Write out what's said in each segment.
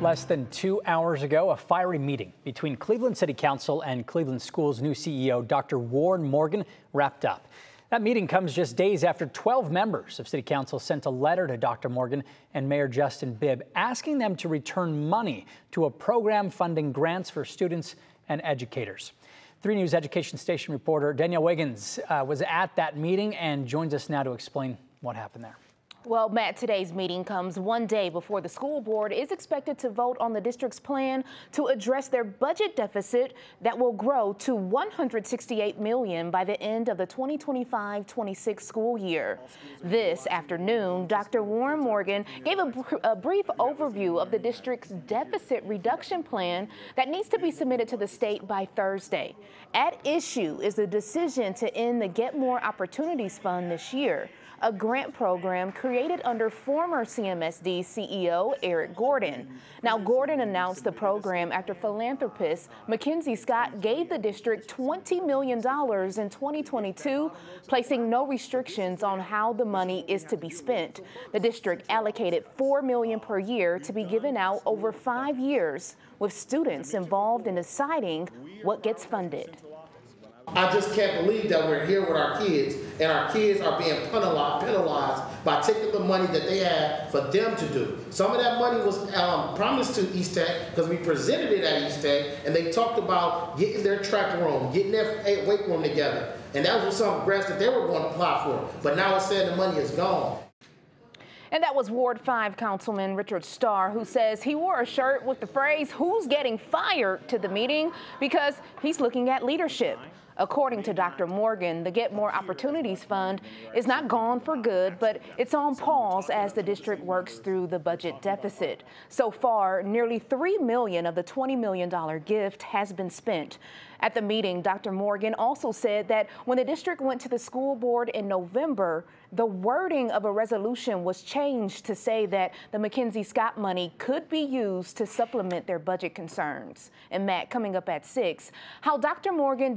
Less than two hours ago, a fiery meeting between Cleveland City Council and Cleveland Schools' new CEO, Dr. Warren Morgan, wrapped up. That meeting comes just days after 12 members of City Council sent a letter to Dr. Morgan and Mayor Justin Bibb asking them to return money to a program funding grants for students and educators. 3 News Education Station reporter Danielle Wiggins uh, was at that meeting and joins us now to explain what happened there. Well, Matt, today's meeting comes one day before the school board is expected to vote on the district's plan to address their budget deficit that will grow to 168 million by the end of the 2025-26 school year. This afternoon, Dr. Warren Morgan gave a, a brief overview of the district's deficit reduction plan that needs to be submitted to the state by Thursday. At issue is the decision to end the Get More Opportunities Fund this year a grant program created under former CMSD CEO Eric Gordon. Now, Gordon announced the program after philanthropist Mackenzie Scott gave the district $20 million in 2022, placing no restrictions on how the money is to be spent. The district allocated 4 million per year to be given out over five years, with students involved in deciding what gets funded. I just can't believe that we're here with our kids and our kids are being penalized by taking the money that they had for them to do. Some of that money was um, promised to East Tech because we presented it at East Tech and they talked about getting their track room, getting their weight room together. And that was some grants that they were going to apply for. But now it's saying the money is gone. And that was Ward 5 Councilman Richard Starr, who says he wore a shirt with the phrase, Who's getting fired to the meeting? because he's looking at leadership. According to Dr. Morgan, the Get More Opportunities Fund is not gone for good, but it's on pause as the district works through the budget deficit. So far, nearly 3 million of the $20 million gift has been spent. At the meeting, Dr. Morgan also said that when the district went to the school board in November, the wording of a resolution was changed to say that the Mackenzie Scott money could be used to supplement their budget concerns. And Matt, coming up at 6, how Dr. Morgan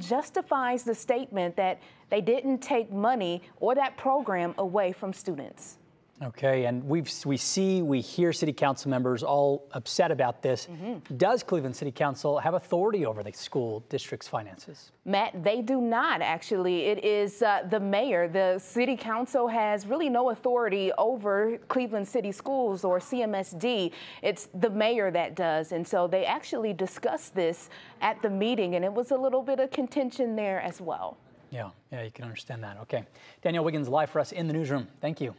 the statement that they didn't take money or that program away from students. Okay, and we we see, we hear city council members all upset about this. Mm -hmm. Does Cleveland City Council have authority over the school district's finances? Matt, they do not actually. It is uh, the mayor. The city council has really no authority over Cleveland City Schools or CMSD. It's the mayor that does. And so they actually discussed this at the meeting, and it was a little bit of contention there as well. Yeah, yeah, you can understand that. Okay. Danielle Wiggins live for us in the newsroom. Thank you.